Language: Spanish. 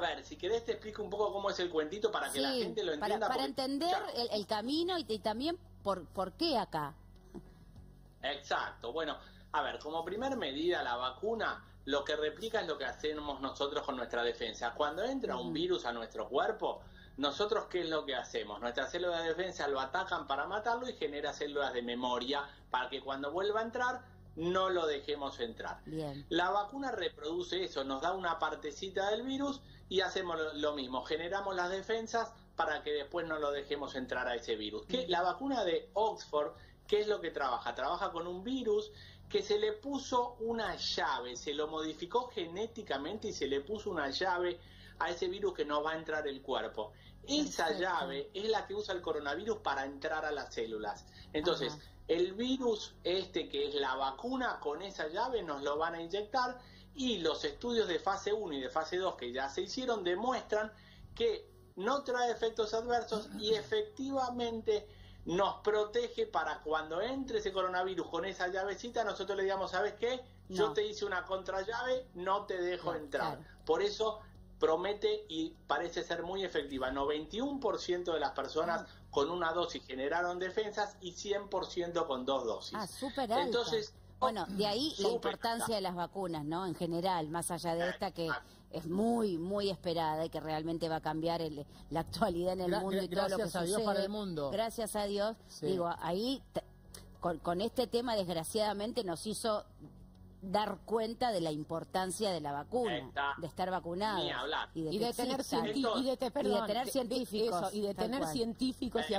A ver, si querés te explico un poco cómo es el cuentito para que la gente lo para, entienda. para porque- entender el, el camino y, y también por, por qué acá. Exacto. Bueno, a ver, como primer medida, la vacuna lo que replica es lo que hacemos nosotros con nuestra defensa. Cuando entra un Ujú. virus a nuestro cuerpo, nosotros qué es lo que hacemos? Nuestras células de defensa lo atacan para matarlo y genera células de memoria para que cuando vuelva a entrar no lo dejemos entrar. Bien. La vacuna reproduce eso, nos da una partecita del virus y hacemos lo, lo mismo, generamos las defensas para que después no lo dejemos entrar a ese virus. Que la vacuna de Oxford, ¿qué es lo que trabaja? Trabaja con un virus que se le puso una llave, se lo modificó genéticamente y se le puso una llave a ese virus que no va a entrar el cuerpo. Esa Perfecto. llave es la que usa el coronavirus para entrar a las células. Entonces, Ajá. el virus este que es la vacuna con esa llave nos lo van a inyectar y los estudios de fase 1 y de fase 2 que ya se hicieron demuestran que no trae efectos adversos y efectivamente nos protege para cuando entre ese coronavirus con esa llavecita, nosotros le digamos, ¿sabes qué? Yo No. te hice una contrallave, no te dejo entrar. claro. Por eso promete y parece ser muy efectiva. 91% de las personas Ah. con una dosis generaron defensas y 100% con dos dosis. Ah, súper alta. Entonces, bueno, de ahí la importancia alta. de las vacunas, ¿no? En general, más allá de esta que es muy, muy esperada y que realmente va a cambiar el- la actualidad en el Gra- mundo y todo lo que gracias a Dios sucede. para el mundo. Gracias a Dios. Sí. Digo, ahí con este tema desgraciadamente nos hizo dar cuenta de la importancia de la vacuna, de estar hablar. y de, Y que de tener científicos, eso, y de tener científicos y